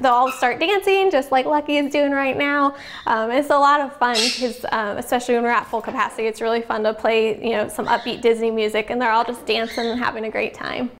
they'll all start dancing just like Lucky is doing right now. Um, it's a lot of fun because um, especially when we're at full capacity, it's really fun to play you know some upbeat Disney music and they're all just dancing and having a great time.